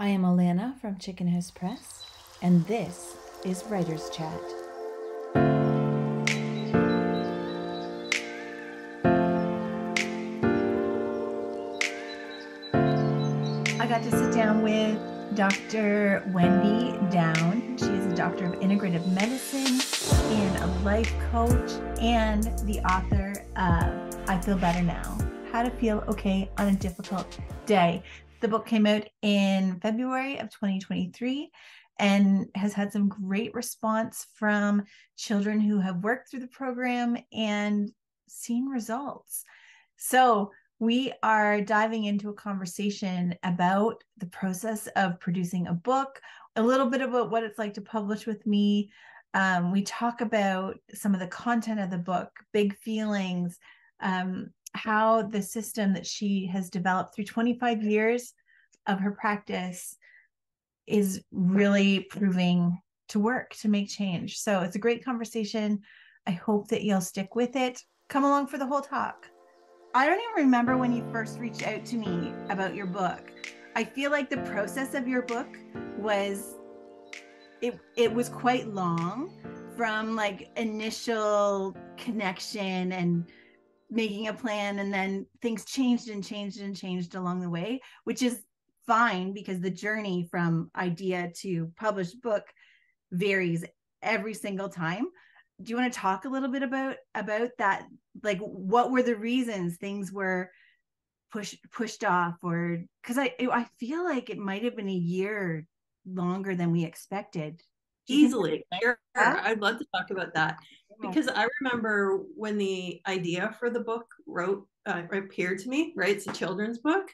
I am Alana from Chicken House Press, and this is Writer's Chat. I got to sit down with Dr. Wendy Down. She is a doctor of integrative medicine and a life coach and the author of I Feel Better Now How to Feel Okay on a Difficult Day. The book came out in February of 2023 and has had some great response from children who have worked through the program and seen results. So, we are diving into a conversation about the process of producing a book, a little bit about what it's like to publish with me. Um, we talk about some of the content of the book, big feelings, um, how the system that she has developed through 25 years of her practice is really proving to work to make change. So it's a great conversation. I hope that you'll stick with it. Come along for the whole talk. I don't even remember when you first reached out to me about your book. I feel like the process of your book was it it was quite long from like initial connection and making a plan and then things changed and changed and changed along the way, which is fine because the journey from idea to published book varies every single time. Do you want to talk a little bit about about that? Like what were the reasons things were pushed pushed off or because i i feel like it might have been a year longer than we expected easily sure i'd love to talk about that because i remember when the idea for the book wrote uh, appeared to me right it's a children's book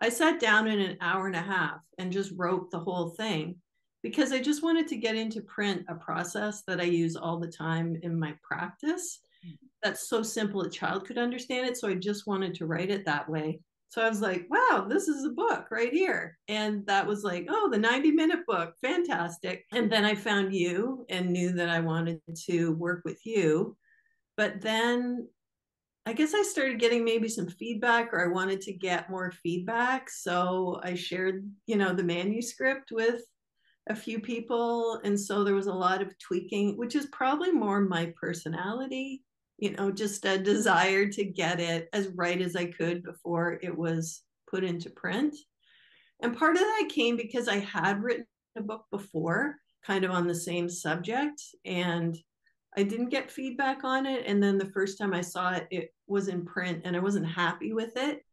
i sat down in an hour and a half and just wrote the whole thing because I just wanted to get into print a process that I use all the time in my practice. Mm. That's so simple a child could understand it. So I just wanted to write it that way. So I was like, wow, this is a book right here. And that was like, oh, the 90 minute book, fantastic. And then I found you and knew that I wanted to work with you. But then I guess I started getting maybe some feedback or I wanted to get more feedback. So I shared, you know, the manuscript with a few people. And so there was a lot of tweaking, which is probably more my personality, you know, just a desire to get it as right as I could before it was put into print. And part of that came because I had written a book before, kind of on the same subject, and I didn't get feedback on it. And then the first time I saw it, it was in print and I wasn't happy with it.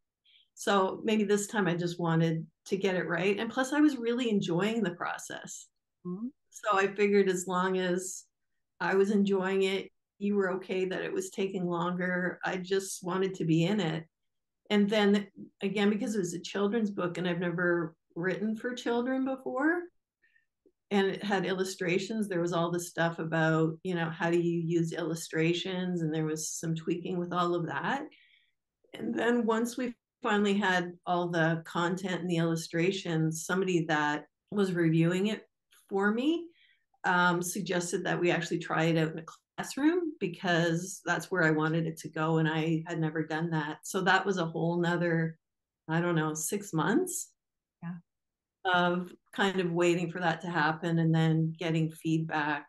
So maybe this time I just wanted to get it right. And plus, I was really enjoying the process. Mm-hmm. So I figured as long as I was enjoying it, you were okay that it was taking longer. I just wanted to be in it. And then again, because it was a children's book and I've never written for children before, and it had illustrations, there was all this stuff about, you know, how do you use illustrations? And there was some tweaking with all of that. And then once we finally had all the content and the illustrations, somebody that was reviewing it for me um, suggested that we actually try it out in a classroom because that's where I wanted it to go. And I had never done that. So that was a whole nother, I don't know, six months yeah. of kind of waiting for that to happen and then getting feedback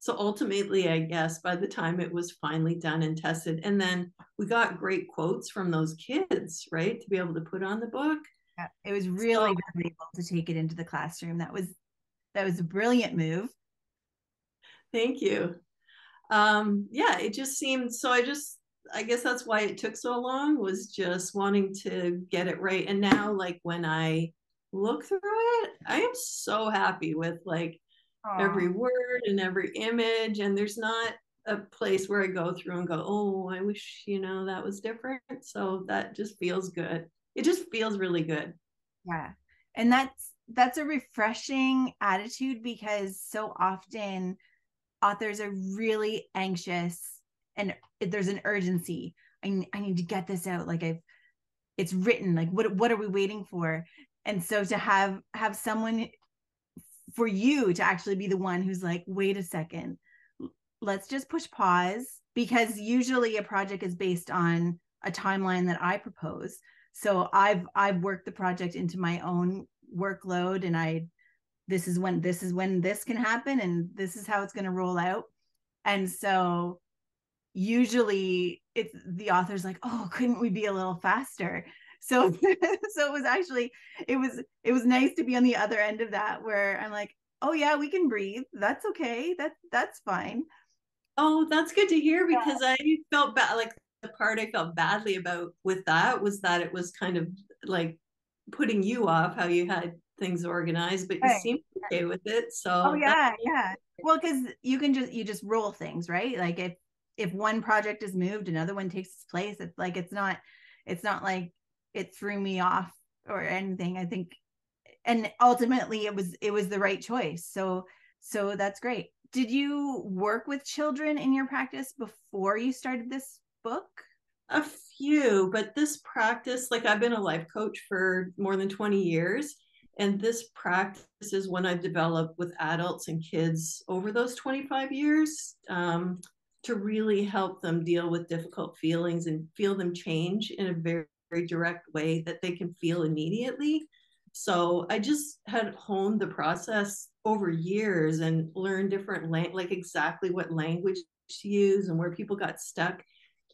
so ultimately, I guess by the time it was finally done and tested, and then we got great quotes from those kids, right, to be able to put on the book. Yeah, it was really so, valuable to take it into the classroom. That was that was a brilliant move. Thank you. Um, yeah, it just seemed so. I just I guess that's why it took so long was just wanting to get it right. And now, like when I look through it, I am so happy with like Aww. every word and every image. And there's not a place where I go through and go, oh, I wish, you know, that was different. So that just feels good. It just feels really good. Yeah. And that's that's a refreshing attitude because so often authors are really anxious and there's an urgency. I, I need to get this out. Like I've it's written. Like what what are we waiting for? And so to have have someone for you to actually be the one who's like, wait a second, let's just push pause because usually a project is based on a timeline that I propose. So I've I've worked the project into my own workload and I this is when this is when this can happen and this is how it's going to roll out. And so usually it's the author's like, "Oh, couldn't we be a little faster?" So so it was actually it was it was nice to be on the other end of that where I'm like, "Oh yeah, we can breathe. That's okay. That that's fine." Oh, that's good to hear because yeah. I felt bad like the part I felt badly about with that was that it was kind of like putting you off how you had things organized, but you right. seem okay with it. So oh yeah, yeah. Well, because you can just you just roll things, right? Like if if one project is moved, another one takes its place. It's like it's not it's not like it threw me off or anything. I think and ultimately it was it was the right choice. So so that's great. Did you work with children in your practice before you started this book? A few, but this practice, like I've been a life coach for more than 20 years. And this practice is one I've developed with adults and kids over those 25 years um, to really help them deal with difficult feelings and feel them change in a very, very direct way that they can feel immediately. So I just had honed the process over years and learned different lang- like exactly what language to use and where people got stuck.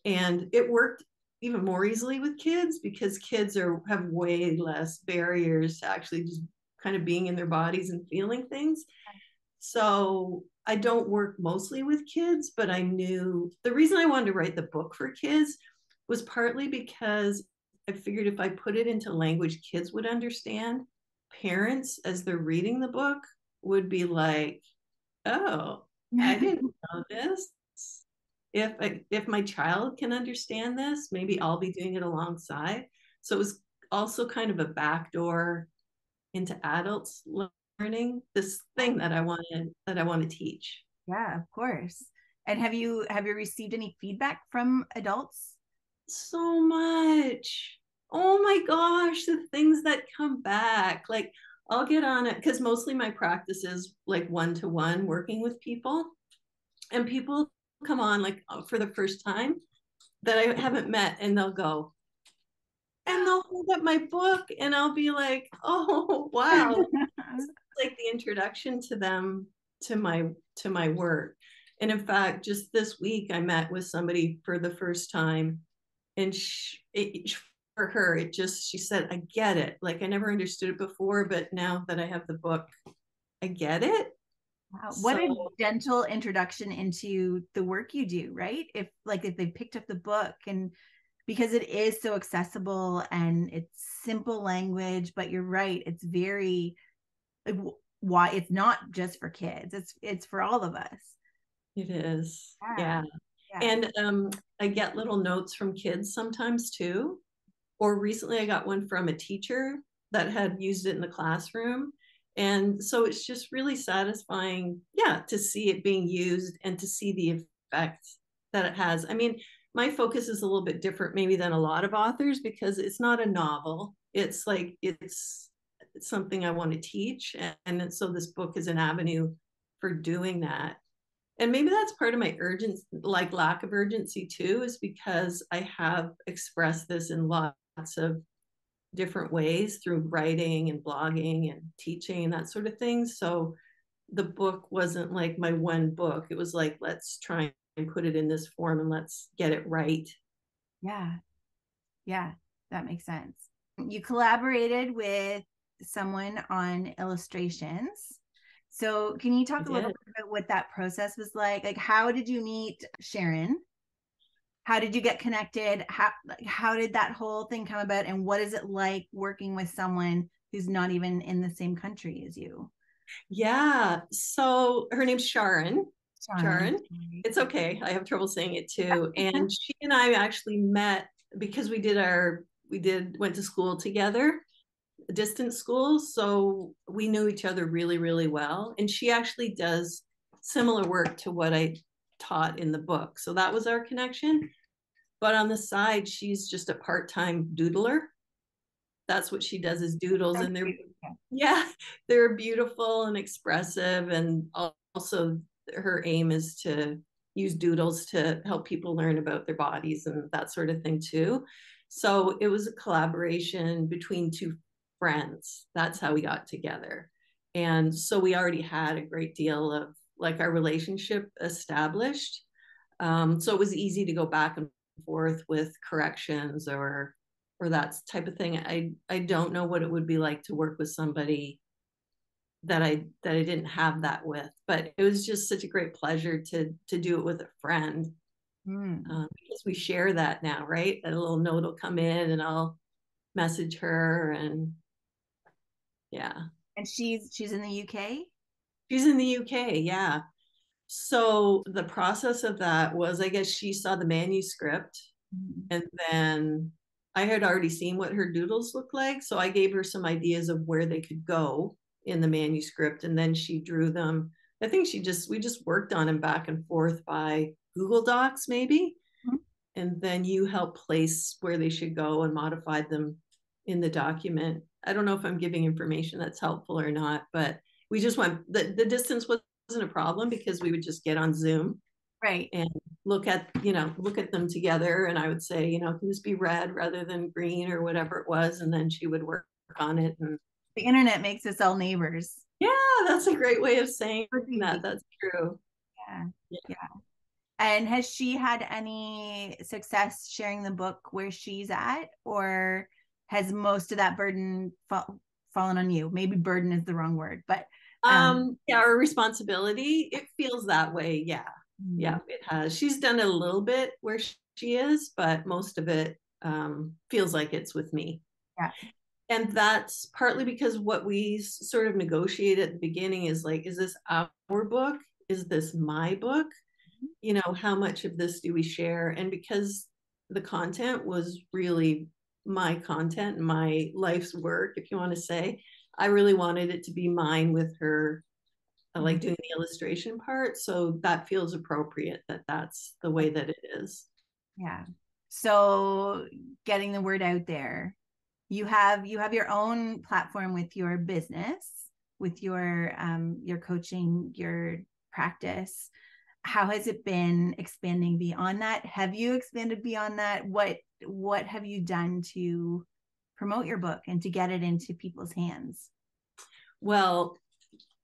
And it worked even more easily with kids because kids are have way less barriers to actually just kind of being in their bodies and feeling things. So I don't work mostly with kids, but I knew the reason I wanted to write the book for kids was partly because I figured if I put it into language kids would understand, parents, as they're reading the book, would be like, oh, I didn't know this if if my child can understand this maybe i'll be doing it alongside. So it was also kind of a backdoor into adults learning this thing that i wanted that i want to teach. Yeah of course. And have you have you received any feedback from adults? So much. Oh my gosh the things that come back. Like i'll get on it because mostly my practice is like one to one working with people. And people come on like uh, for the first time that I haven't met and they'll go, and they'll hold up my book and I'll be like, oh wow. like the introduction to them to my to my work. And in fact, just this week I met with somebody for the first time and she, it, for her it just she said I get it. Like I never understood it before, but now that I have the book, I get it. Wow. What so, a gentle introduction into the work you do, right? If like if they picked up the book and because it is so accessible and it's simple language, but you're right, it's very like why it's not just for kids. It's it's for all of us. It is. Yeah. yeah. yeah. And um I get little notes from kids sometimes too. Or recently I got one from a teacher that had used it in the classroom and so it's just really satisfying yeah to see it being used and to see the effect that it has. I mean my focus is a little bit different maybe than a lot of authors because it's not a novel. It's like it's, it's something i want to teach and, and so this book is an avenue for doing that. And maybe that's part of my urgency like lack of urgency too is because i have expressed this in lots of different ways through writing and blogging and teaching and that sort of thing. So the book wasn't like my one book. It was like, let's try and put it in this form and let's get it right. Yeah. Yeah, that makes sense. You collaborated with someone on illustrations. So, can you talk a little bit about what that process was like? Like, how did you meet Sharon? How did you get connected? How how did that whole thing come about? And what is it like working with someone who's not even in the same country as you? Yeah so her name's sharon. Sharon, it's okay i have trouble saying it too. And she and i actually met because we did our we did went to school together distance school so we knew each other really really well. And she actually does similar work to what i taught in the book. So that was our connection. But on the side, she's just a part-time doodler. That's what she does is doodles That's and they're beautiful. yeah, they're beautiful and expressive and also her aim is to use doodles to help people learn about their bodies and that sort of thing too. So it was a collaboration between two friends. That's how we got together. And so we already had a great deal of like our relationship established. Um, so it was easy to go back and forth with corrections or or that type of thing. I I don't know what it would be like to work with somebody that I that I didn't have that with, but it was just such a great pleasure to to do it with a friend mm. um, because we share that now, right? A little note will come in, and I'll message her, and yeah. And she's she's in the UK. She's in the UK, yeah. So the process of that was, I guess she saw the manuscript, mm. and then I had already seen what her doodles look like, so I gave her some ideas of where they could go in the manuscript, and then she drew them. I think she just we just worked on them back and forth by Google Docs, maybe, mm-hmm. and then you help place where they should go and modified them in the document. I don't know if I'm giving information that's helpful or not, but we just went the, the distance wasn't a problem because we would just get on Zoom right. and look at you know look at them together. And i would say you know can this be red rather than green or whatever it was. And then she would work on it and the internet makes us all neighbors. Yeah that's a great way of saying that. That's true. Yeah. Yeah, yeah. and has she had any success sharing the book where she's at? Or has most of that burden fa- fallen on you? Maybe burden is the wrong word but um, um yeah our responsibility it feels that way yeah Mm-hmm. Yeah, it has. She's done a little bit where she is, but most of it um, feels like it's with me. Yeah. And that's partly because what we sort of negotiate at the beginning is like, is this our book? Is this my book? Mm-hmm. You know, how much of this do we share? And because the content was really my content, my life's work, if you want to say, I really wanted it to be mine with her I like doing the illustration part. So that feels appropriate that that's the way that it is. Yeah. So getting the word out there. You have you have your own platform with your business, with your um your coaching, your practice. How has it been expanding beyond that? Have you expanded beyond that? What what have you done to promote your book and to get it into people's hands? Well,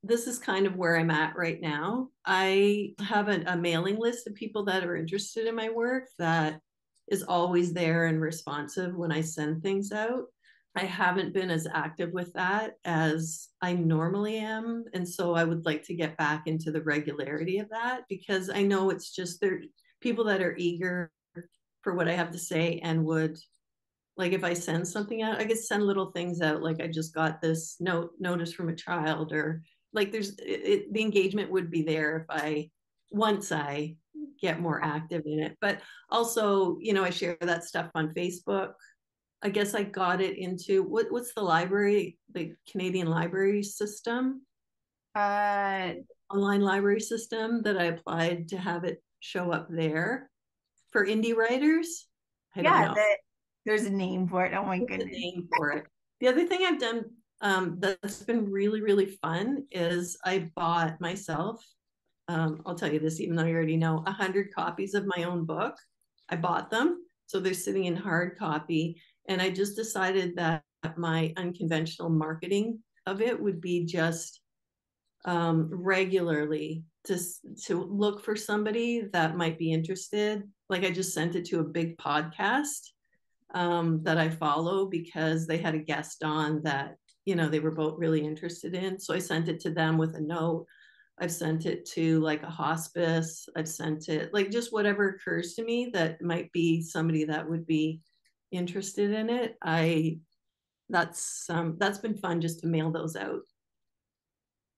this is kind of where I'm at right now. I have a, a, mailing list of people that are interested in my work that is always there and responsive when I send things out. I haven't been as active with that as I normally am. And so I would like to get back into the regularity of that because I know it's just there people that are eager for what I have to say and would like if I send something out, I could send little things out like I just got this note notice from a child or like there's it, the engagement would be there if I once I get more active in it. But also, you know, I share that stuff on Facebook. I guess I got it into what what's the library, the Canadian library system? Uh online library system that I applied to have it show up there for indie writers. I yeah, the, there's a name for it. Oh my goodness. name for it. The other thing I've done um, that's been really, really fun is I bought myself, um, I'll tell you this, even though you already know, 100 copies of my own book. I bought them. So they're sitting in hard copy. And I just decided that my unconventional marketing of it would be just um, regularly to, to look for somebody that might be interested. Like I just sent it to a big podcast um, that I follow because they had a guest on that you know they were both really interested in. So i sent it to them with a note. I've sent it to like a hospice. I've sent it like just whatever occurs to me that might be somebody that would be interested in it i that's um that's been fun just to mail those out.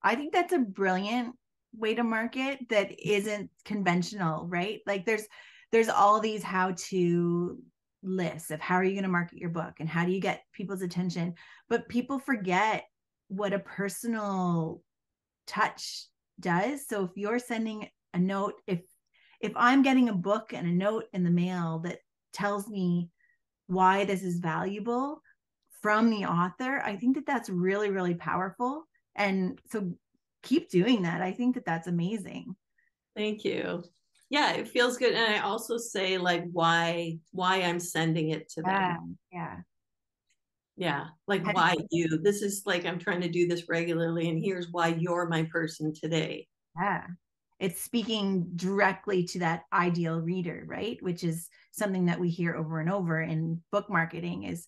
I think that's a brilliant way to market that isn't conventional right? Like there's there's all these how to lists of how are you going to market your book and how do you get people's attention but people forget what a personal touch does. So if you're sending a note if if i'm getting a book and a note in the mail that tells me why this is valuable from the author i think that that's really really powerful. And so keep doing that. I think that that's amazing. Thank you yeah it feels good and i also say like why why i'm sending it to them. yeah. Yeah like why you this is like i'm trying to do this regularly and here's why you're my person today. Yeah it's speaking directly to that ideal reader right? Which is something that we hear over and over in book marketing is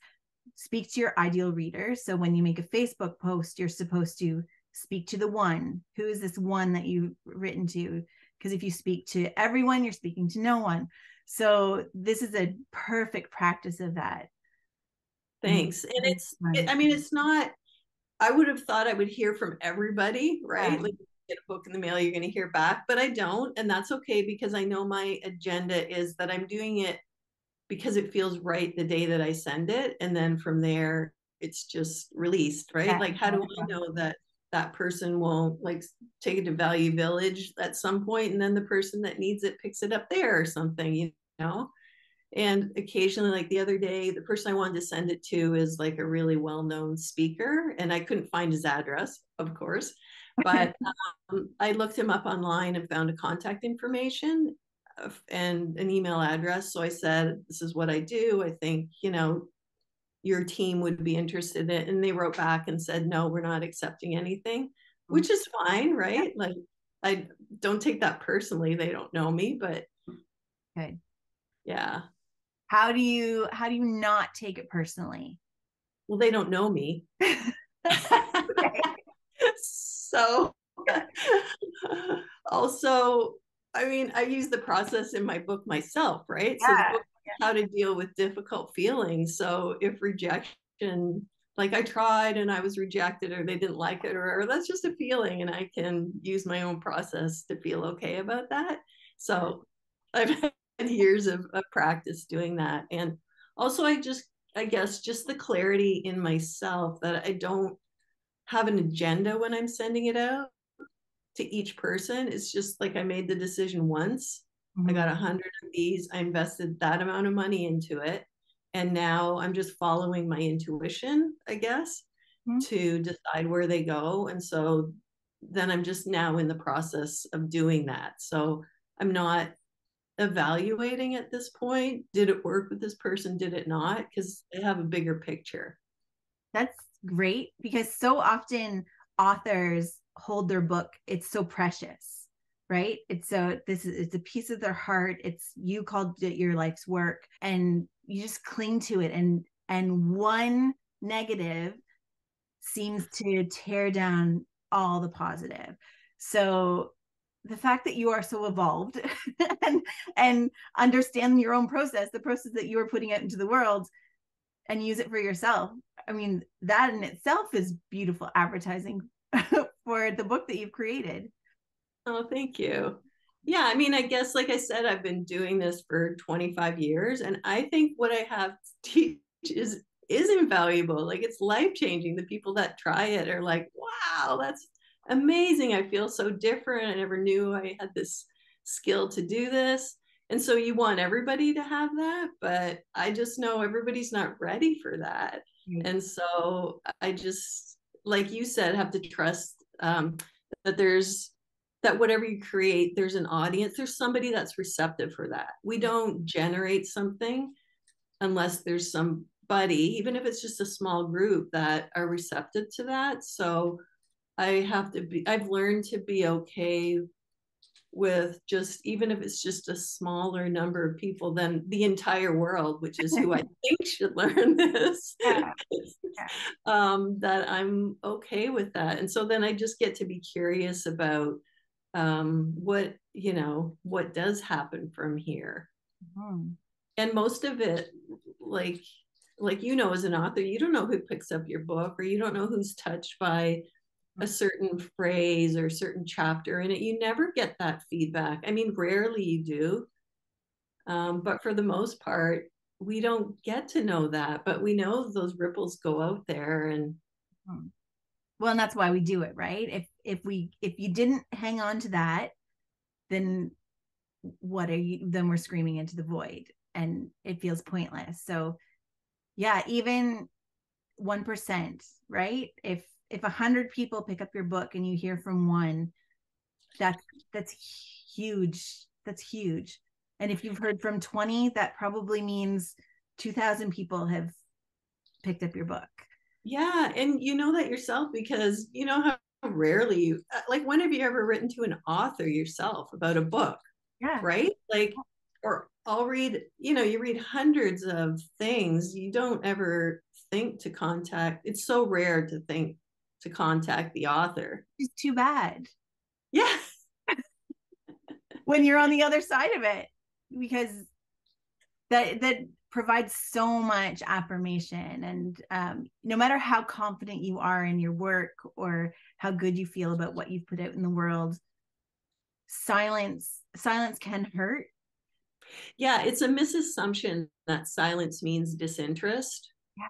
speak to your ideal reader. So when you make a facebook post you're supposed to speak to the one. Who is this one that you've written to because if you speak to everyone you're speaking to no one so this is a perfect practice of that mm-hmm. Thanks. And it's, it, I mean, it's not, I would have thought I would hear from everybody, right? Yeah. Like, get a book in the mail, you're going to hear back, but I don't. And that's okay because I know my agenda is that I'm doing it because it feels right the day that I send it. And then from there, it's just released, right? Yeah. Like, how do I know that that person will like take it to Value Village at some point and then the person that needs it picks it up there or something, you know? and occasionally like the other day the person i wanted to send it to is like a really well-known speaker and i couldn't find his address of course but um, i looked him up online and found a contact information and an email address so i said this is what i do i think you know your team would be interested in it and they wrote back and said no we're not accepting anything mm-hmm. which is fine right? Like i don't take that personally they don't know me but okay yeah. How do you how do you not take it personally? Well they don't know me. So also i mean i use the process in my book myself right? Yeah. so the book how to deal with difficult feelings so if rejection like I tried and I was rejected or they didn't like it or, or, that's just a feeling and I can use my own process to feel okay about that. So I've had years of, of practice doing that. And also, I just, I guess, just the clarity in myself that I don't have an agenda when I'm sending it out to each person. It's just like I made the decision once. Mm-hmm. I got a hundred of these. I invested that amount of money into it. And now I'm just following my intuition, I guess, mm-hmm. to decide where they go. And so then I'm just now in the process of doing that. So I'm not evaluating at this point did it work with this person did it not because they have a bigger picture that's great because so often authors hold their book it's so precious right? It's so this is it's a piece of their heart. It's you called it your life's work and you just cling to it and and one negative seems to tear down all the positive. So the fact that you are so evolved and and understand your own process the process that you are putting out into the world and use it for yourself i mean that in itself is beautiful advertising for the book that you've created oh thank you yeah i mean i guess like i said i've been doing this for 25 years and i think what i have to teach is is invaluable like it's life changing the people that try it are like wow that's amazing. I feel so different. I never knew I had this skill to do this. And so you want everybody to have that, but I just know everybody's not ready for that. Mm-hmm. And so I just, like you said, have to trust um, that there's that whatever you create, there's an audience, there's somebody that's receptive for that. We don't generate something unless there's somebody, even if it's just a small group that are receptive to that. So I have to be, I've learned to be okay with just, even if it's just a smaller number of people than the entire world, which is who I think should learn this, yeah. Yeah. Um, that I'm okay with that. And so then I just get to be curious about um, what, you know, what does happen from here. Mm-hmm. And most of it, like, like you know as an author you don't know who picks up your book or you don't know who's touched by a certain phrase or certain chapter in it you never get that feedback i mean rarely you do um, but for the most part we don't get to know that but we know those ripples go out there and hmm. well and that's why we do it right if if we if you didn't hang on to that then what are you then we're screaming into the void and it feels pointless so yeah even 1% right if if a hundred people pick up your book and you hear from one, that's that's huge. That's huge. And if you've heard from 20, that probably means 2000 people have picked up your book. Yeah, and you know that yourself because you know how rarely you uh, like when have you ever written to an author yourself about a book? Yeah. Right? Like or I'll read, you know, you read hundreds of things. You don't ever think to contact. It's so rare to think to contact the author. It's too bad. Yeah. when you're on the other side of it because that that provides so much affirmation. And um, no matter how confident you are in your work or how good you feel about what you've put out in the world silence silence can hurt. Yeah it's a misassumption that silence means disinterest. Yeah.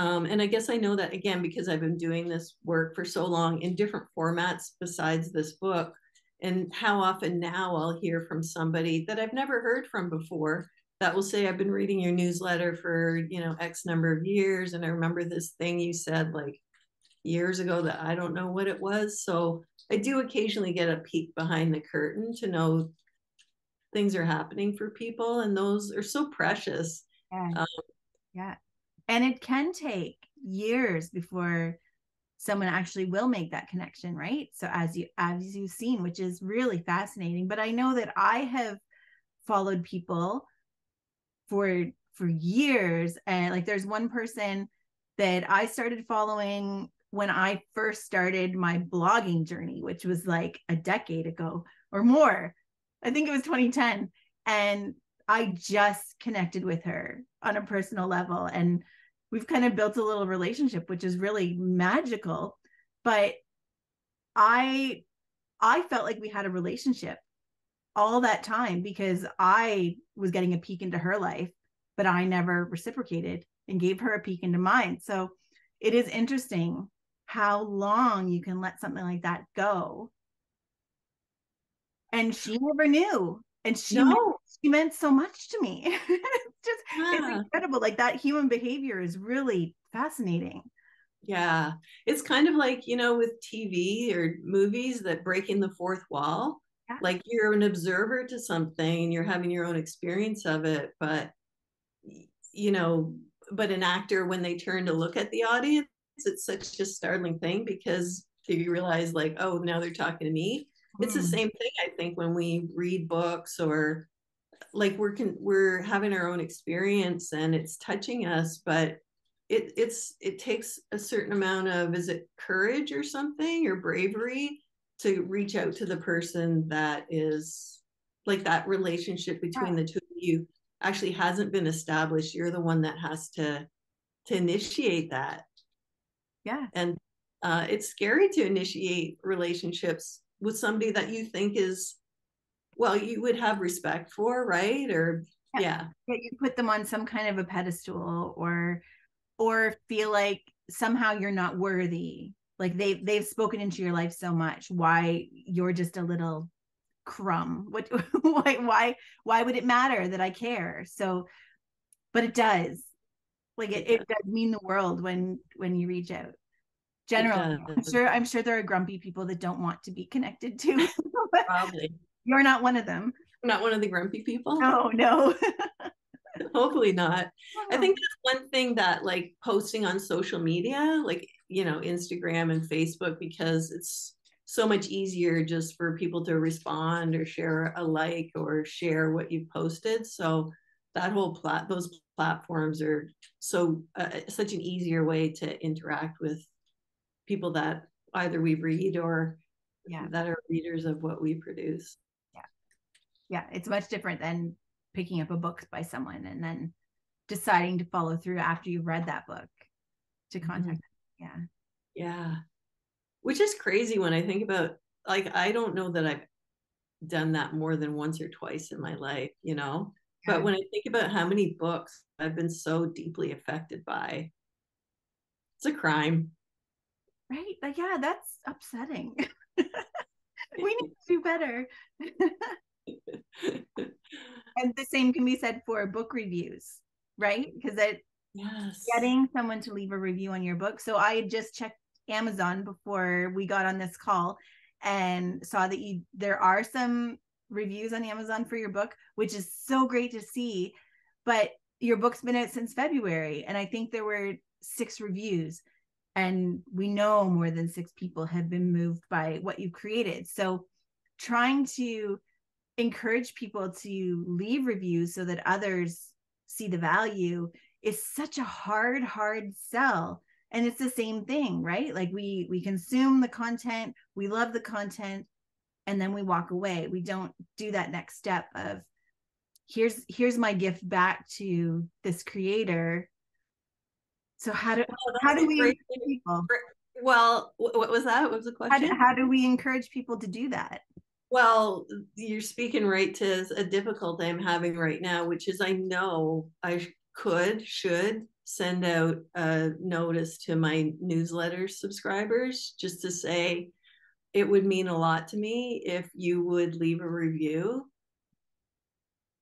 Um, and i guess i know that again because i've been doing this work for so long in different formats besides this book and how often now i'll hear from somebody that i've never heard from before that will say i've been reading your newsletter for you know x number of years and i remember this thing you said like years ago that i don't know what it was. So i do occasionally get a peek behind the curtain to know things are happening for people and those are so precious. Yeah, um, yeah. and it can take years before someone actually will make that connection right? So as you as you've seen which is really fascinating but i know that i have followed people for for years. And like there's one person that I started following when I first started my blogging journey which was like a decade ago or more. I think it was 2010 and I just connected with her on a personal level. And we've kind of built a little relationship which is really magical. But I I felt like we had a relationship all that time because I was getting a peek into her life, but I never reciprocated and gave her a peek into mine. So it is interesting how long you can let something like that go. And she never knew. And she, no. meant, she meant so much to me. it's just yeah. it's incredible. Like that human behavior is really fascinating. Yeah. It's kind of like, you know, with TV or movies that breaking the fourth wall like you're an observer to something you're having your own experience of it but you know but an actor when they turn to look at the audience it's such a startling thing because you realize like oh now they're talking to me mm. it's the hmm. same thing i think when we read books or like we're con- we're having our own experience and it's touching us but it it's it takes a certain amount of is it courage or something or bravery to reach out to the person that is like that relationship between the two of you actually hasn't been established. You're the one that has to to initiate that. Yeah. And uh, it's scary to initiate relationships with somebody that you think is well you would have respect for right? Or yeah. yeah. You put them on some kind of a pedestal or or feel like somehow you're not worthy like they've they've spoken into your life so much. Why you're just a little crumb? What why why why would it matter that i care? So but it does. Like it, it does mean the world when when you reach out. Generally i'm sure i'm sure there are grumpy people that don't want to be connected to probably. you're not one of them. Not one of the grumpy people. Oh, no no. Hopefully not. I oh. think that's one thing that like posting on social media like you know instagram and facebook because it's so much easier just for people to respond or share a like or share what you've posted so that whole plat those platforms are so uh, such an easier way to interact with people that either we read or yeah. that are readers of what we produce yeah yeah it's much different than picking up a book by someone and then deciding to follow through after you've read that book to mm-hmm. contact mm-hmm yeah. Yeah. Which is crazy when i think about like i don't know that i've done that more than once or twice in my life you know? Yeah. but when i think about how many books i've been so deeply affected by it's a crime. Right? Like yeah that's upsetting. We need to do better. And the same can be said for book reviews right? Because it yes getting someone to leave a review on your book so i just checked amazon before we got on this call and saw that you there are some reviews on amazon for your book which is so great to see but your book's been out since February, and I think there were six reviews, and we know more than six people have been moved by what you've created. So, trying to encourage people to leave reviews so that others see the value is such a hard, hard sell. And it's the same thing, right? Like we we consume the content, we love the content, and then we walk away. We don't do that next step of here's here's my gift back to this creator so how do oh, well, how do we people well what was that what was the question how do, how do we encourage people to do that well you're speaking right to a difficulty i'm having right now which is i know i could should send out a notice to my newsletter subscribers just to say it would mean a lot to me if you would leave a review.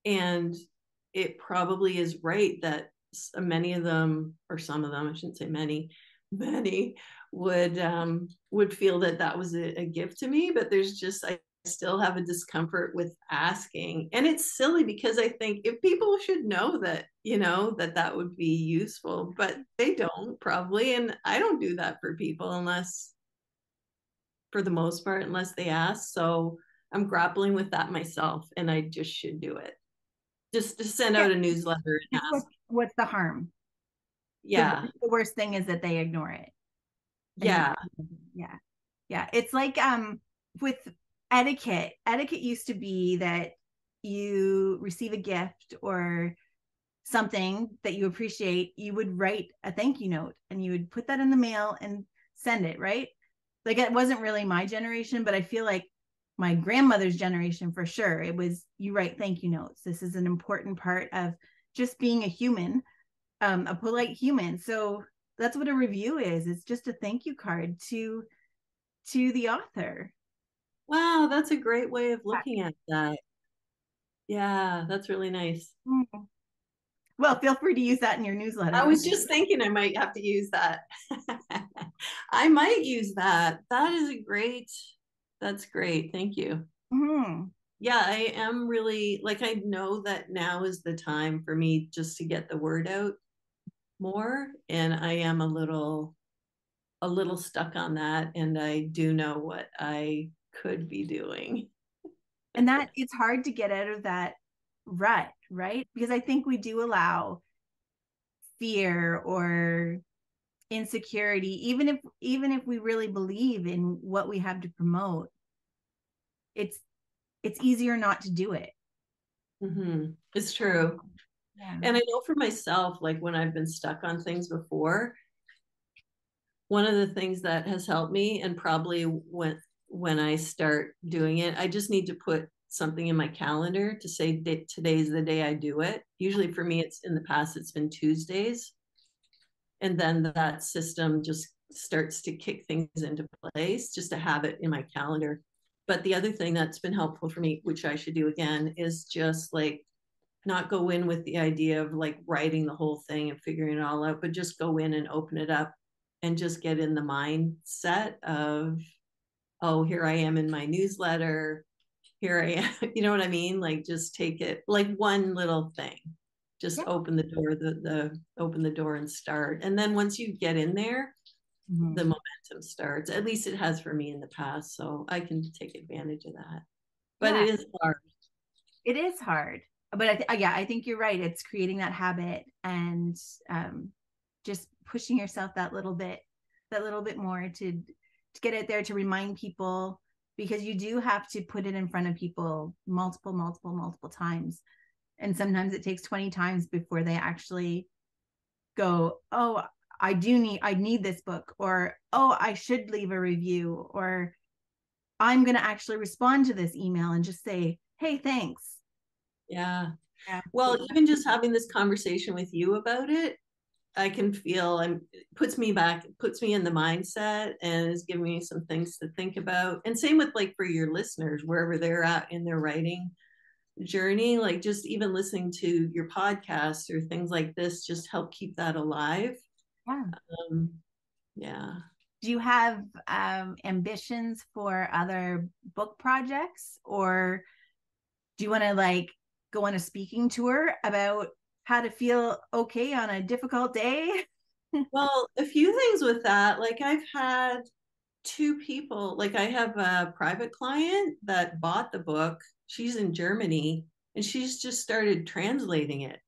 And it probably is right that many of them or some of them i shouldn't say many many would um would feel that that was a, a gift to me but there's just i still have a discomfort with asking and it's silly because i think if people should know that you know that that would be useful but they don't probably and i don't do that for people unless for the most part unless they ask so i'm grappling with that myself and i just should do it just to send yeah. out a newsletter and ask. What's the harm? Yeah. The, the worst thing is that they ignore it. Yeah. Yeah. Yeah. It's like um with etiquette. Etiquette used to be that you receive a gift or something that you appreciate, you would write a thank you note and you would put that in the mail and send it, right? Like it wasn't really my generation, but I feel like my grandmother's generation for sure it was you write thank you notes this is an important part of just being a human um, a polite human so that's what a review is it's just a thank you card to to the author wow that's a great way of looking at that yeah that's really nice mm-hmm. well feel free to use that in your newsletter i was just thinking i might have to use that i might use that that is a great that's great. Thank you. Mm-hmm. Yeah, I am really like, I know that now is the time for me just to get the word out more. And I am a little, a little stuck on that. And I do know what I could be doing. and that it's hard to get out of that rut, right? Because I think we do allow fear or insecurity even if even if we really believe in what we have to promote it's it's easier not to do it mm-hmm. it's true yeah. and i know for myself like when i've been stuck on things before one of the things that has helped me and probably when when i start doing it. I just need to put something in my calendar to say that today's the day i do it. Usually for me it's in the past it's been tuesdays. And then that system just starts to kick things into place just to have it in my calendar. But the other thing that's been helpful for me which i should do again is just like not go in with the idea of like writing the whole thing and figuring it all out but just go in and open it up and just get in the mindset of oh here i am in my newsletter. Here i am you know what i mean? Like just take it like one little thing. Just yeah. open the door the the open the door and start. And then once you get in there mm-hmm. the momentum starts. At least it has for me in the past so i can take advantage of that. But yeah. it is hard. It is hard. But I th- yeah i think you're right. It's creating that habit and um, just pushing yourself that little bit that little bit more to to get it there to remind people because you do have to put it in front of people multiple multiple multiple times. And sometimes it takes 20 times before they actually go oh i do need i need this book or oh i should leave a review or i'm going to actually respond to this email and just say hey thanks yeah. yeah. Well even just having this conversation with you about it i can feel and puts me back puts me in the mindset and is giving me some things to think about. And same with like for your listeners wherever they're at in their writing journey like just even listening to your podcast or things like this just help keep that alive. Yeah. Um, yeah. Do you have um, ambitions for other book projects? Or do you want to like go on a speaking tour about how to feel okay on a difficult day? well, a few things with that. Like I've had two people, like I have a private client that bought the book. She's in Germany and she's just started translating it.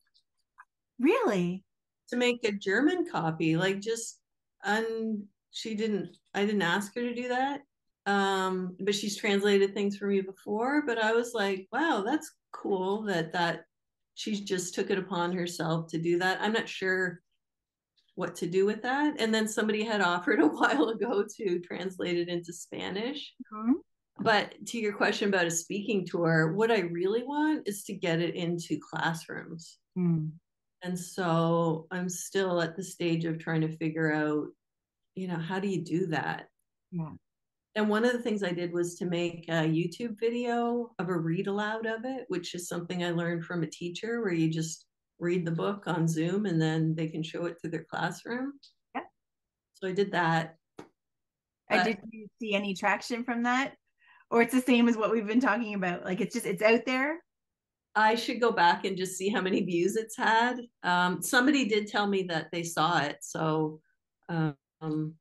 Really? To make a German copy, like just un she didn't I didn't ask her to do that. Um, but she's translated things for me before, but I was like, wow, that's cool that that she just took it upon herself to do that. I'm not sure what to do with that. And then somebody had offered a while ago to translate it into Spanish. Mm-hmm. But to your question about a speaking tour, what I really want is to get it into classrooms. Mm. And so I'm still at the stage of trying to figure out, you know, how do you do that? Yeah. And one of the things I did was to make a YouTube video of a read aloud of it, which is something I learned from a teacher where you just read the book on Zoom and then they can show it to their classroom. Yeah. So I did that. And did you see any traction from that? Or it's the same as what we've been talking about? Like it's just it's out there. I should go back and just see how many views it's had. Um, somebody did tell me that they saw it, so um,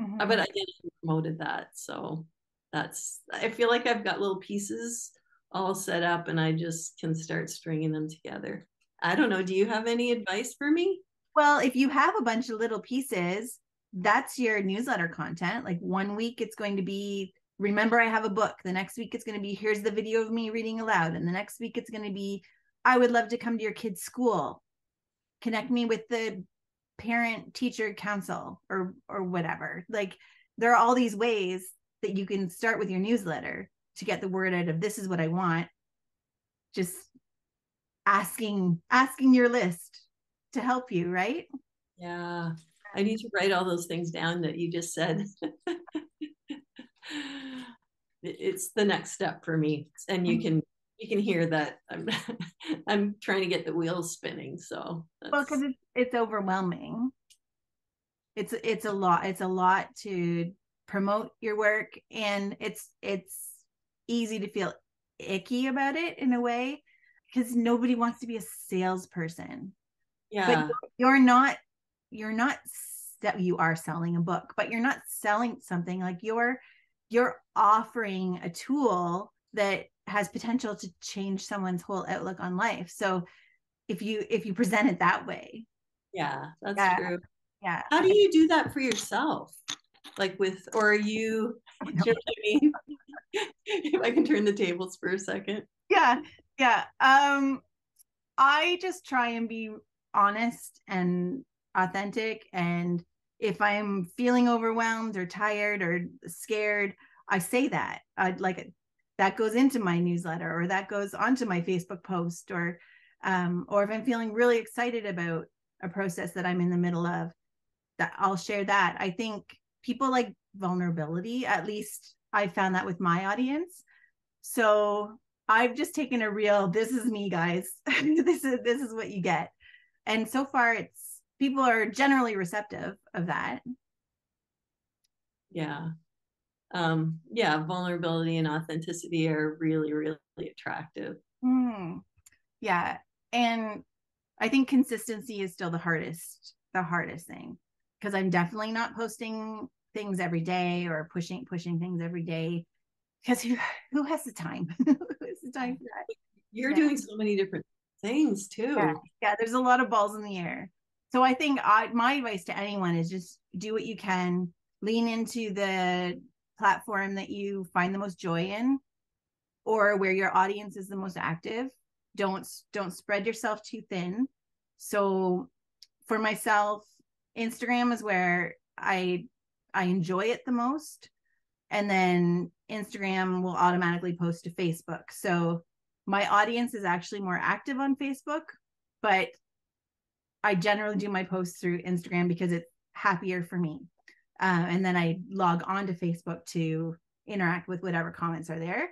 mm-hmm. but I didn't promoted that, so that's. I feel like I've got little pieces all set up and I just can start stringing them together. I don't know. Do you have any advice for me? Well, if you have a bunch of little pieces, that's your newsletter content. Like one week it's going to be remember I have a book. The next week it's going to be here's the video of me reading aloud. And the next week it's going to be I would love to come to your kid's school. Connect me with the parent teacher council or or whatever. Like there are all these ways that you can start with your newsletter to get the word out of this is what I want. Just asking asking your list to help you, right? Yeah. I need to write all those things down that you just said. it's the next step for me and you mm-hmm. can you can hear that i'm i'm trying to get the wheels spinning so that's... well because it's, it's overwhelming it's it's a lot it's a lot to promote your work and it's it's easy to feel icky about it in a way because nobody wants to be a salesperson. Yeah. But you're not you're not that you are selling a book, but you're not selling something like you're you're offering a tool that has potential to change someone's whole outlook on life. So if you if you present it that way. Yeah, that's yeah, true. Yeah. How do you do that for yourself? Like with or are you, you know I mean? if I can turn the tables for a second. Yeah. Yeah. Um I just try and be honest and authentic and if I'm feeling overwhelmed or tired or scared, I say that. I'd like it that goes into my newsletter or that goes onto my Facebook post or um or if I'm feeling really excited about a process that I'm in the middle of that I'll share that. I think people like vulnerability at least I found that with my audience. So I've just taken a real this is me guys. this is this is what you get. And so far it's people are generally receptive of that. Yeah. Um yeah, vulnerability and authenticity are really really attractive. Mm. Yeah. And I think consistency is still the hardest the hardest thing. Because I'm definitely not posting things every day or pushing pushing things every day. Because who who has the time? Who has the time for that? You're yeah. doing so many different things too. Yeah. yeah there's a lot of balls in the air. So i think I, my advice to anyone is just do what you can. Lean into the platform that you find the most joy in or where your audience is the most active. Don't don't spread yourself too thin so for myself instagram is where i I enjoy it the most. And then Instagram will automatically post to Facebook. So my audience is actually more active on Facebook, but I generally do my posts through Instagram because it's happier for me. Uh, and then I log on to Facebook to interact with whatever comments are there.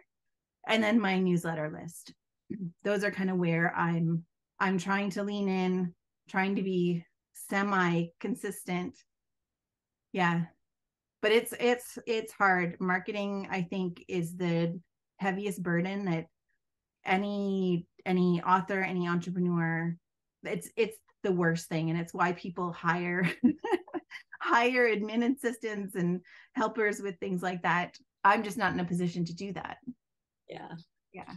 And then my newsletter list. Those are kind of where I'm I'm trying to lean in, trying to be semi consistent. Yeah, but it's it's it's hard marketing i think is the heaviest burden that any any author, any entrepreneur, it's it's the worst thing and it's why people hire hire admin assistants and helpers with things like that. I'm just not in a position to do that. Yeah. Yeah.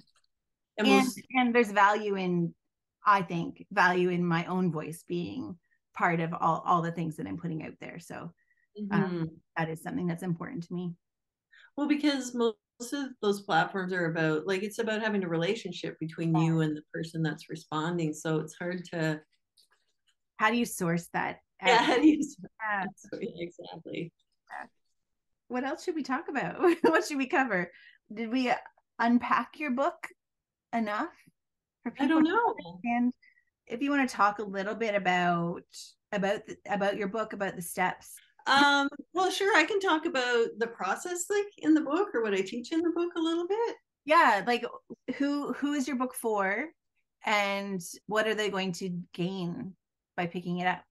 And, and, and there's value in I think value in my own voice being part of all, all the things that I'm putting out there. So um, mm-hmm. um, that is something that's important to me. Well, because most of those platforms are about like it's about having a relationship between yeah. you and the person that's responding. So it's hard to. How do you source that? Yeah, how do you yeah. exactly. What else should we talk about? what should we cover? Did we unpack your book enough for people? I don't know. And if you want to talk a little bit about about the, about your book, about the steps um, well, sure, I can talk about the process like in the book or what I teach in the book a little bit. Yeah, like who who is your book for and what are they going to gain by picking it up?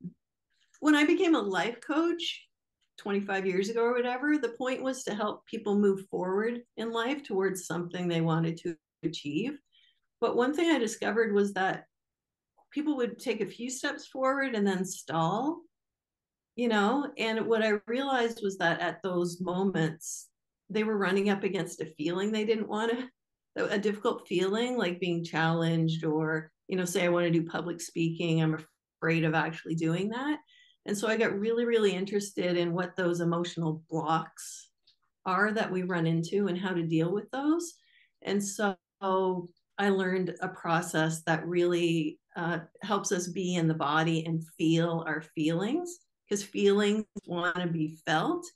When I became a life coach 25 years ago or whatever, the point was to help people move forward in life towards something they wanted to achieve. But one thing I discovered was that people would take a few steps forward and then stall you know? And what i realized was that at those moments they were running up against a feeling they didn't want to a difficult feeling like being challenged or you know say i want to do public speaking i'm afraid of actually doing that. And so i got really really interested in what those emotional blocks are that we run into and how to deal with those. And so i learned a process that really uh, helps us be in the body and feel our feelings because feelings want to be felt.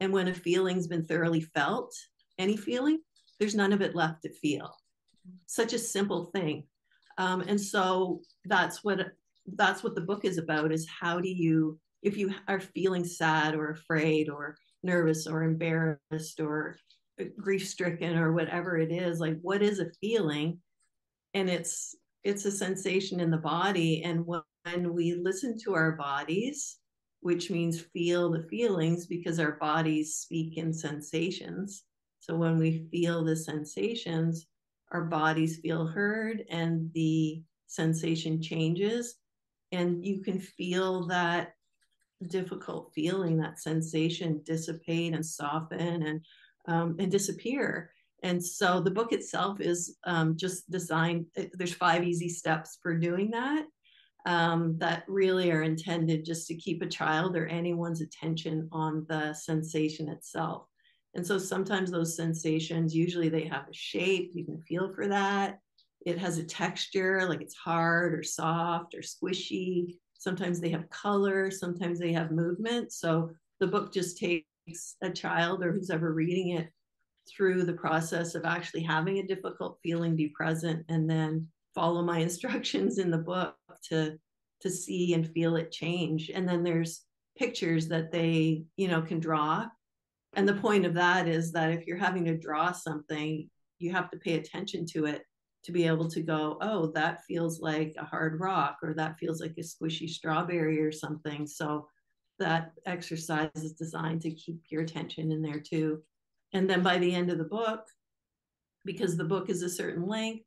And when a feeling's been thoroughly felt, any feeling, there's none of it left to feel. Such a simple thing. Um, and so that's what that's what the book is about is how do you if you are feeling sad or afraid or nervous or embarrassed or grief stricken or whatever it is like what is a feeling and it's it's a sensation in the body and when we listen to our bodies which means feel the feelings because our bodies speak in sensations. So when we feel the sensations, our bodies feel heard and the sensation changes. And you can feel that difficult feeling, that sensation dissipate and soften and um, and disappear. And so the book itself is um, just designed. There's five easy steps for doing that, um, that really are intended just to keep a child or anyone's attention on the sensation itself. And so sometimes those sensations, usually they have a shape, you can feel for that. It has a texture, like it's hard or soft or squishy. Sometimes they have color, sometimes they have movement. So the book just takes a child or who's ever reading it through the process of actually having a difficult feeling be present and then follow my instructions in the book to to see and feel it change. And then there's pictures that they you know can draw. And the point of that is that if you're having to draw something you have to pay attention to it to be able to go oh that feels like a hard rock or that feels like a squishy strawberry or something. So that exercise is designed to keep your attention in there too. And then by the end of the book because the book is a certain length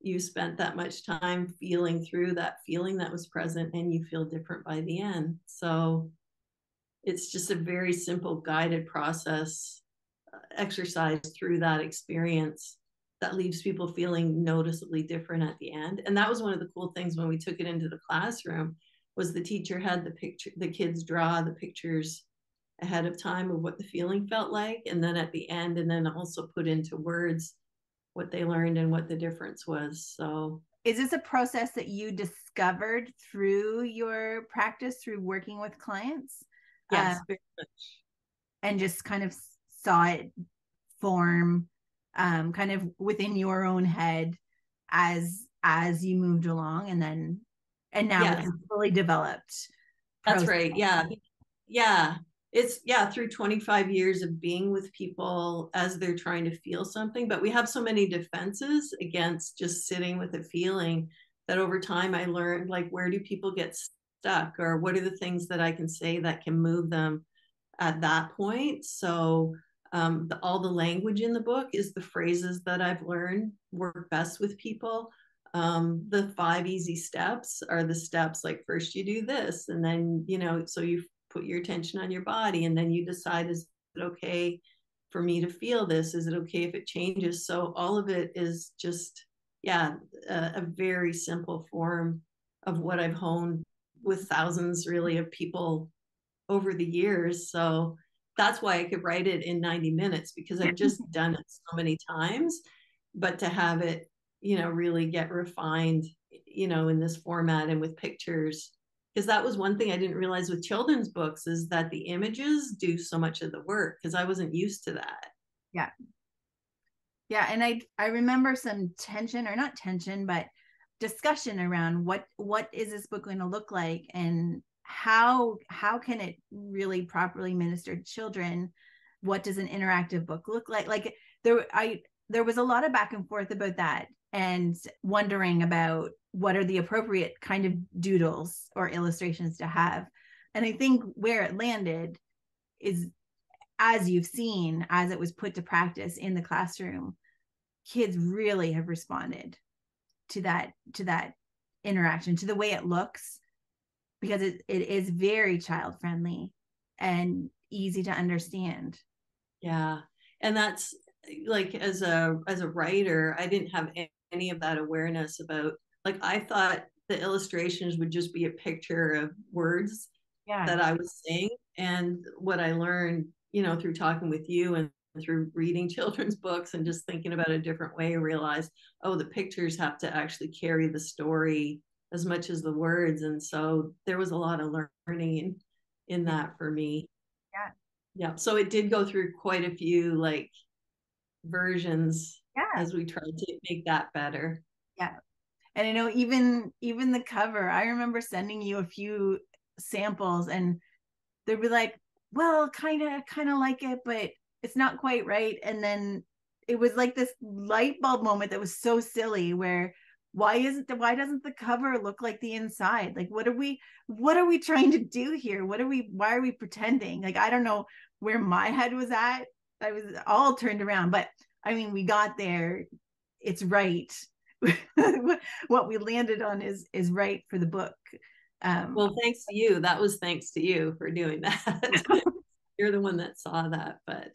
you spent that much time feeling through that feeling that was present and you feel different by the end. So it's just a very simple guided process uh, exercise through that experience that leaves people feeling noticeably different at the end. And that was one of the cool things when we took it into the classroom was the teacher had the picture the kids draw the pictures ahead of time of what the feeling felt like and then at the end and then also put into words what they learned and what the difference was. So, is this a process that you discovered through your practice, through working with clients? Yes, very much. And just kind of saw it form um, kind of within your own head as as you moved along and then and now yes. it's fully developed that's right. Yeah. yeah. It's yeah through 25 years of being with people as they're trying to feel something but we have so many defenses against just sitting with a feeling that over time i learned like where do people get stuck or what are the things that i can say that can move them at that point? So um, the, all the language in the book is the phrases that i've learned work best with people um, the five easy steps are the steps like first you do this and then you know so you put your attention on your body and then you decide is it okay for me to feel this? Is it okay if it changes? So all of it is just yeah a, a very simple form of what i've honed with thousands really of people over the years. So that's why i could write it in 90 minutes because i've just done it so many times but to have it you know really get refined you know in this format and with pictures. Because that was one thing i didn't realize with children's books is that the images do so much of the work because i wasn't used to that. Yeah. Yeah and i i remember some tension or not tension but discussion around what what is this book going to look like and how how can it really properly minister to children? What does an interactive book look like? Like there i there was a lot of back and forth about that and wondering about what are the appropriate kind of doodles or illustrations to have. And I think where it landed is as you've seen, as it was put to practice in the classroom, kids really have responded to that to that interaction, to the way it looks, because it, it is very child friendly and easy to understand. Yeah. And that's like as a as a writer, I didn't have any of that awareness about like I thought the illustrations would just be a picture of words yeah. that I was saying. And what I learned, you know, through talking with you and through reading children's books and just thinking about a different way, realized, oh, the pictures have to actually carry the story as much as the words. And so there was a lot of learning in, in that for me. Yeah. Yeah. So it did go through quite a few like versions yeah. as we try to make that better. Yeah. And I know even even the cover, I remember sending you a few samples and they'd be like, well, kind of kind of like it, but it's not quite right. And then it was like this light bulb moment that was so silly where why isn't the why doesn't the cover look like the inside like what are we what are we trying to do here what are we why are we pretending like i don't know where my head was at i was all turned around but I mean, we got there. It's right. what we landed on is is right for the book. Um, well, thanks to you. That was thanks to you for doing that. You're the one that saw that, but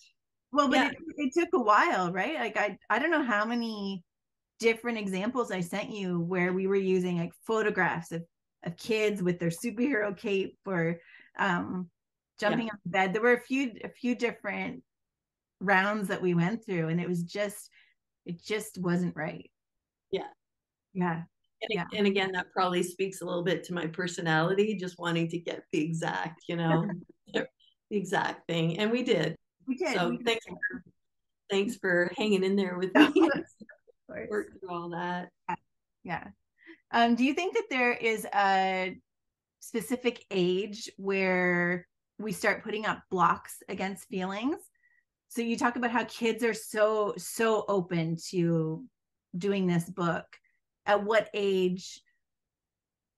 well, but yeah. it, it took a while, right? Like I I don't know how many different examples I sent you where we were using like photographs of of kids with their superhero cape or um jumping yeah. on the bed. There were a few a few different rounds that we went through and it was just it just wasn't right. Yeah. Yeah. And, yeah. and again that probably speaks a little bit to my personality just wanting to get the exact you know the exact thing and we did. We did so we thanks for thanks for hanging in there with me. work through all that. Yeah. yeah. Um do you think that there is a specific age where we start putting up blocks against feelings so you talk about how kids are so so open to doing this book. At what age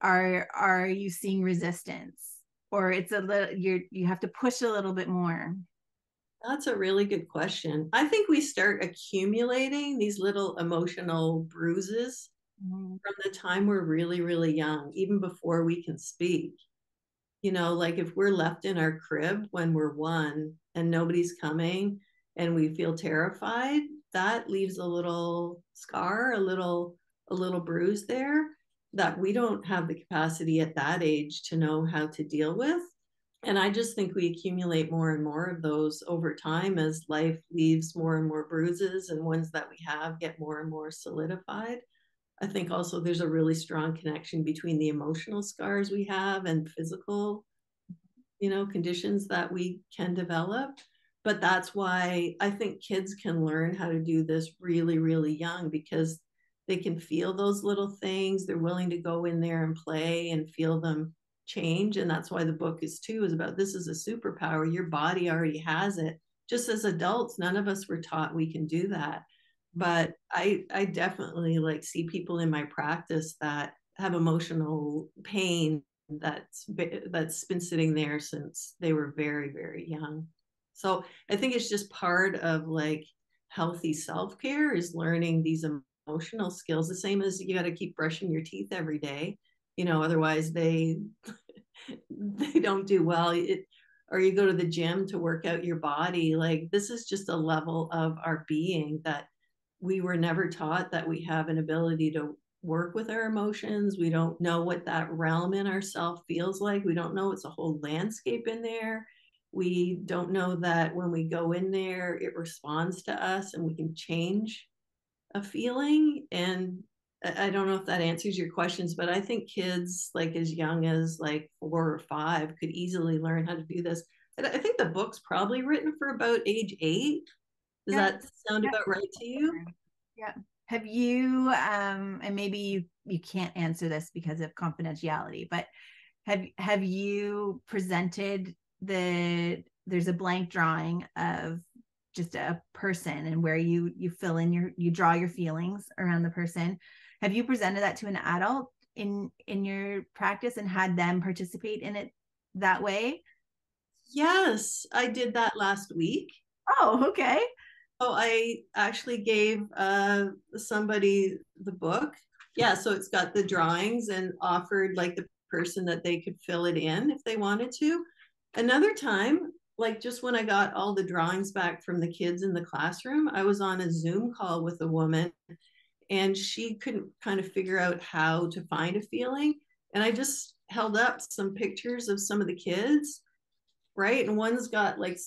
are are you seeing resistance? Or it's a little you're you have to push a little bit more. That's a really good question. I think we start accumulating these little emotional bruises mm-hmm. from the time we're really really young even before we can speak. You know like if we're left in our crib when we're one and nobody's coming and we feel terrified that leaves a little scar a little a little bruise there that we don't have the capacity at that age to know how to deal with. And i just think we accumulate more and more of those over time as life leaves more and more bruises and ones that we have get more and more solidified. I think also there's a really strong connection between the emotional scars we have and physical you know conditions that we can develop but that's why I think kids can learn how to do this really, really young because they can feel those little things. They're willing to go in there and play and feel them change. And that's why the book is too, is about this is a superpower. Your body already has it. Just as adults, none of us were taught we can do that. But I I definitely like see people in my practice that have emotional pain that's that's been sitting there since they were very, very young. So I think it's just part of like healthy self care is learning these emotional skills the same as you got to keep brushing your teeth every day you know otherwise they they don't do well it, or you go to the gym to work out your body like this is just a level of our being that we were never taught that we have an ability to work with our emotions we don't know what that realm in ourself feels like we don't know it's a whole landscape in there we don't know that when we go in there it responds to us and we can change a feeling and I don't know if that answers your questions, but I think kids like as young as like four or five could easily learn how to do this. And I think the book's probably written for about age eight. Does yeah. that sound yeah. about right to you? Yeah. Have you um and maybe you you can't answer this because of confidentiality, but have have you presented the there's a blank drawing of just a person and where you you fill in your you draw your feelings around the person. Have you presented that to an adult in in your practice and had them participate in it that way? Yes i did that last week. Oh okay oh i actually gave uh somebody the book. Yeah so it's got the drawings and offered like the person that they could fill it in if they wanted to. Another time like just when i got all the drawings back from the kids in the classroom i was on a zoom call with a woman and she couldn't kind of figure out how to find a feeling and i just held up some pictures of some of the kids right? And one's got like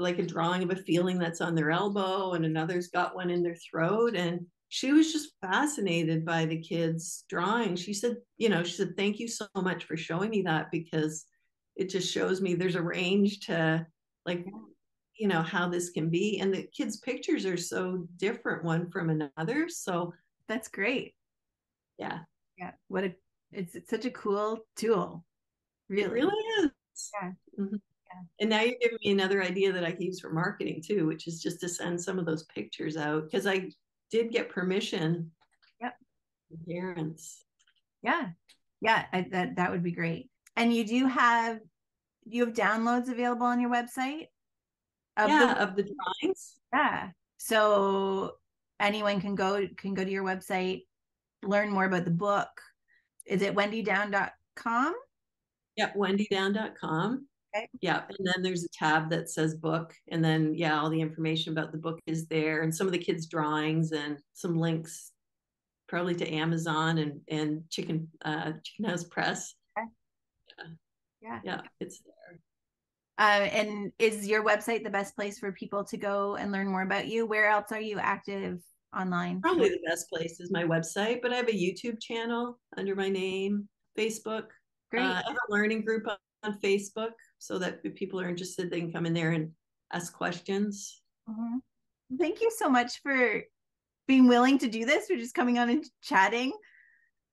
like a drawing of a feeling that's on their elbow and another's got one in their throat and she was just fascinated by the kids drawing. She said you know she said thank you so much for showing me that because it just shows me there's a range to like you know how this can be. And the kids pictures are so different one from another so that's great. Yeah. Yeah what a it's, it's such a cool tool really. it really is. Yeah. Mm-hmm. And now you're giving me another idea that i can use for marketing too which is just to send some of those pictures out because i did get permission yep parents yeah yeah I, that that would be great and you do have you have downloads available on your website of yeah, the, of the drawings. Yeah. So anyone can go can go to your website, learn more about the book. Is it wendydown.com? Yeah, wendydown.com. Okay. Yeah, and then there's a tab that says book, and then yeah, all the information about the book is there, and some of the kids' drawings and some links, probably to Amazon and and Chicken uh, Chicken House Press. Okay. Yeah. yeah, yeah, it's there. Uh, and is your website the best place for people to go and learn more about you? Where else are you active online? Probably the best place is my website, but I have a YouTube channel under my name, Facebook. Great. Uh, I have a learning group on, on, Facebook so that if people are interested, they can come in there and ask questions. Mm-hmm. Thank you so much for being willing to do this, for just coming on and chatting.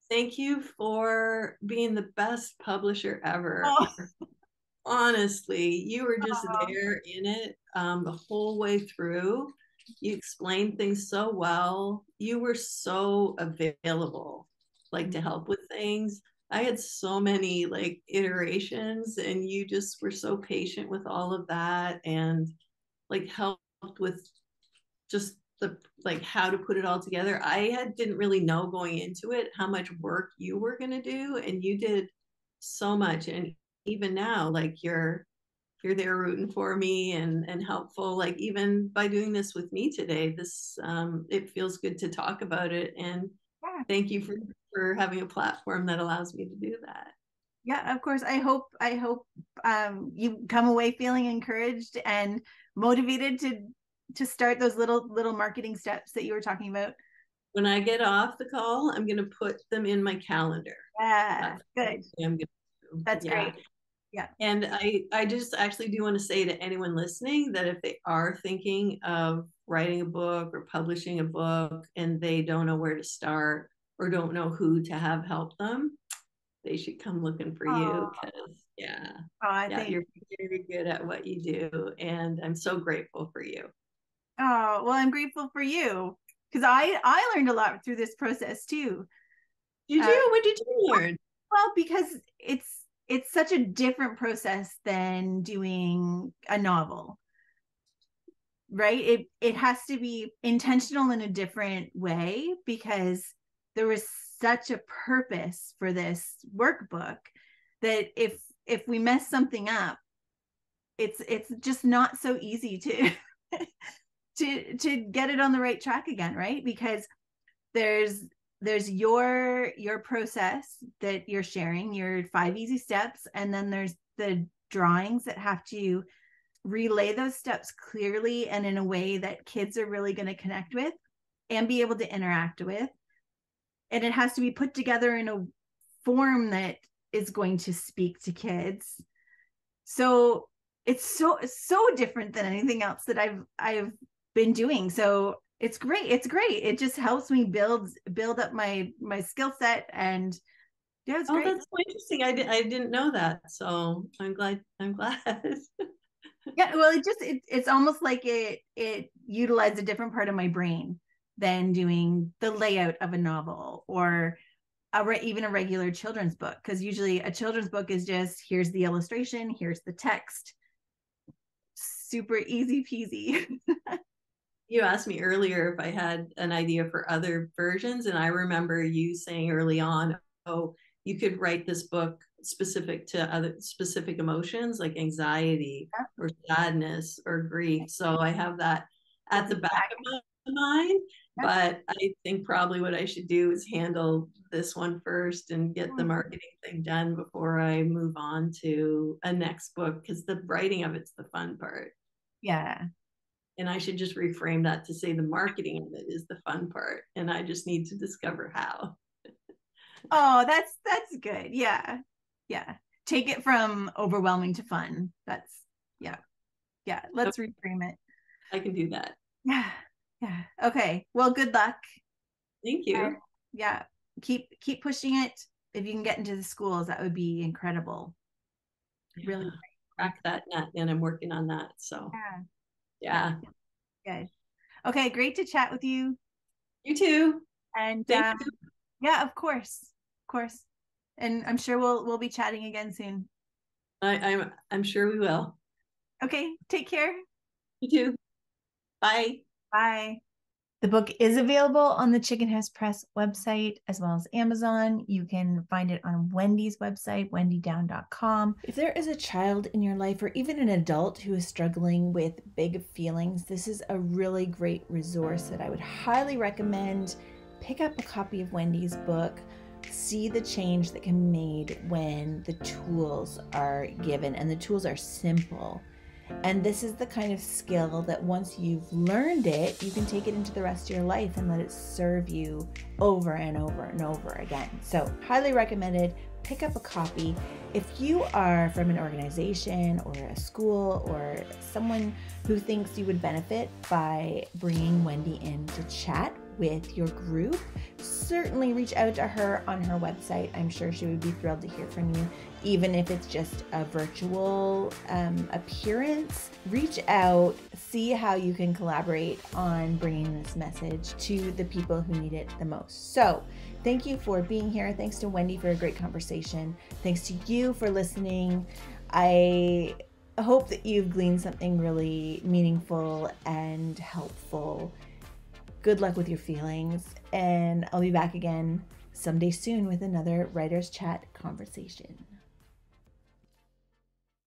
Thank you for being the best publisher ever. Oh honestly, you were just there in it um, the whole way through. You explained things so well. You were so available, like to mm-hmm. help with things. I had so many like iterations, and you just were so patient with all of that and like helped with just the like how to put it all together. I had didn't really know going into it how much work you were going to do, and you did so much. And even now like you're you're there rooting for me and and helpful like even by doing this with me today this um it feels good to talk about it and yeah. thank you for for having a platform that allows me to do that. Yeah of course. I hope i hope um you come away feeling encouraged and motivated to to start those little little marketing steps that you were talking about. When i get off the call i'm going to put them in my calendar. Yeah uh, good. I'm gonna that's yeah. great. Yeah. And i i just actually do want to say to anyone listening that if they are thinking of writing a book or publishing a book and they don't know where to start or don't know who to have help them they should come looking for oh. you because yeah oh, yeah you're very good at what you do and i'm so grateful for you. Oh well i'm grateful for you because i i learned a lot through this process too. You do uh, what did you learn? well because it's it's such a different process than doing a novel right? It it has to be intentional in a different way because there was such a purpose for this workbook that if if we mess something up, it's it's just not so easy to to to get it on the right track again, right? Because there's there's your your process that you're sharing, your five easy steps, and then there's the drawings that have to relay those steps clearly and in a way that kids are really going to connect with and be able to interact with. And it has to be put together in a form that is going to speak to kids. So it's so so different than anything else that I've I've been doing. So it's great. It's great. It just helps me build build up my my skill set and yeah, it's oh, great. that's so interesting. I, di- I didn't know that. So I'm glad I'm glad. yeah, well it just it, it's almost like it it utilized a different part of my brain than doing the layout of a novel or a re- even a regular children's book because usually a children's book is just here's the illustration, here's the text. Super easy peasy. you asked me earlier if I had an idea for other versions, and I remember you saying early on, "Oh, you could write this book specific to other specific emotions like anxiety or sadness or grief." So I have that at the back of my mind, but I think probably what I should do is handle this one first and get the mm-hmm. marketing thing done before I move on to a next book because the writing of it's the fun part. Yeah and I should just reframe that to say the marketing of it is the fun part, and I just need to discover how. oh, that's that's good. Yeah, yeah. Take it from overwhelming to fun. That's yeah, yeah. Let's okay. reframe it. I can do that. Yeah, yeah. Okay. Well, good luck. Thank you. Uh, yeah. Keep keep pushing it. If you can get into the schools, that would be incredible. Yeah. Really crack that nut, and I'm working on that. So yeah yeah. Good. Okay, great to chat with you. You too. And uh, you. yeah, of course. Of course. And I'm sure we'll we'll be chatting again soon. I, I'm I'm sure we will. Okay, take care. You too. Bye. Bye. The book is available on the Chicken House Press website as well as Amazon. You can find it on Wendy's website, wendydown.com. If there is a child in your life or even an adult who is struggling with big feelings, this is a really great resource that I would highly recommend. Pick up a copy of Wendy's book. See the change that can be made when the tools are given, and the tools are simple and this is the kind of skill that once you've learned it, you can take it into the rest of your life and let it serve you over and over and over again. So, highly recommended. Pick up a copy. If you are from an organization or a school or someone who thinks you would benefit by bringing Wendy in to chat with your group, certainly reach out to her on her website. I'm sure she would be thrilled to hear from you, even if it's just a virtual um, appearance. Reach out, see how you can collaborate on bringing this message to the people who need it the most. So, thank you for being here. Thanks to Wendy for a great conversation. Thanks to you for listening. I hope that you've gleaned something really meaningful and helpful Good luck with your feelings, and I'll be back again someday soon with another Writer's Chat conversation.